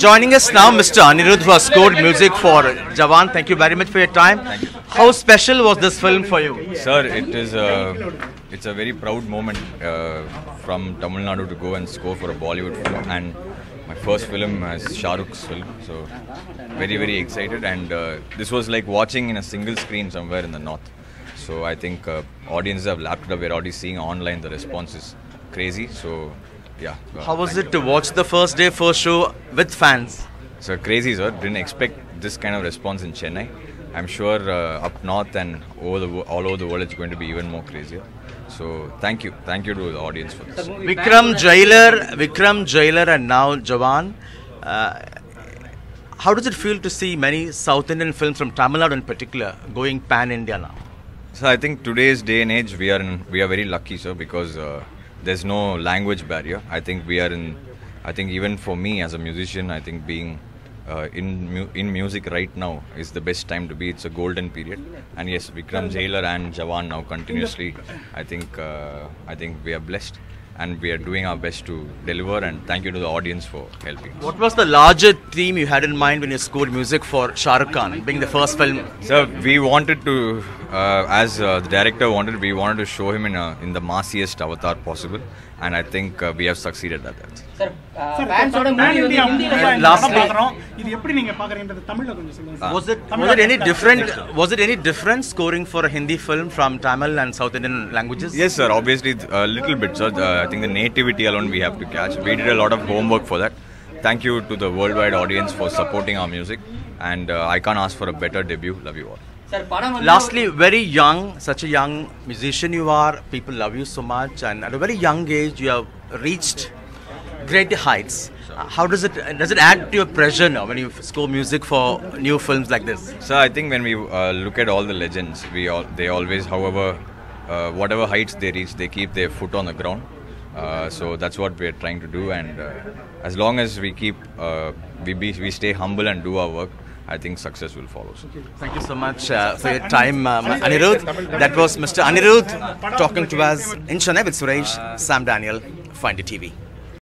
Joining us now, Mr. Anirudh, who has scored music for Jawan. Thank you very much for your time. How special was this film for you? Sir, it is a, it's a very proud moment uh, from Tamil Nadu to go and score for a Bollywood film and my first film as Shah Rukh's film. So very very excited and uh, this was like watching in a single screen somewhere in the north. So I think uh, audiences have lapped it up. We're already seeing online the response is crazy. So yeah. How was it to watch the first day, first show with fans? So crazy, sir. Didn't expect this kind of response in Chennai. I'm sure uh, up north and over the, all over the world it's going to be even more crazier. So thank you, thank you to the audience for this. Vikram Jailer, Vikram Jailer, and now Jawan. Uh, how does it feel to see many South Indian films from Tamil Nadu in particular going pan India now? So I think today's day and age we are in, we are very lucky, sir, because uh, there's no language barrier. I think we are in. I think even for me as a musician, I think being uh, in mu- in music right now is the best time to be. It's a golden period. And yes, Vikram Jailer and Jawan now continuously. I think uh, I think we are blessed, and we are doing our best to deliver. And thank you to the audience for helping. us. What was the larger theme you had in mind when you scored music for Shah Rukh Khan, being the first film? So we wanted to, uh, as uh, the director wanted, we wanted to show him in a, in the massiest avatar possible, and I think uh, we have succeeded at that. Sir, uh, was it was it any different? Was it any different scoring for a Hindi film from Tamil and South Indian languages? Yes, sir. Obviously, a little bit, sir. Uh, I think the nativity alone we have to catch. We did a lot of homework for that. Thank you to the worldwide audience for supporting our music, and I can't ask for a better debut. Love you all. Lastly, very young, such a young musician you are, people love you so much, and at a very young age, you have reached great heights. How does it does it add to your pressure now when you score music for new films like this? So I think when we uh, look at all the legends, we all, they always, however, uh, whatever heights they reach, they keep their foot on the ground. Uh, so that's what we're trying to do, and uh, as long as we keep uh, we be, we stay humble and do our work, I think success will follow. So. Thank you so much uh, for your time, um, Anirudh. That was Mr. Anirudh talking to us in Chennai with Suresh, Sam Daniel, NDTV.